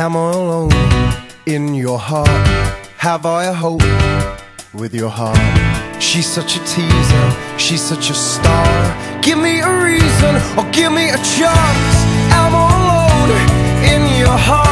Am I alone in your heart? Have I a hope with your heart? She's such a teaser, she's such a star. Give me a reason or give me a chance. Am I alone in your heart?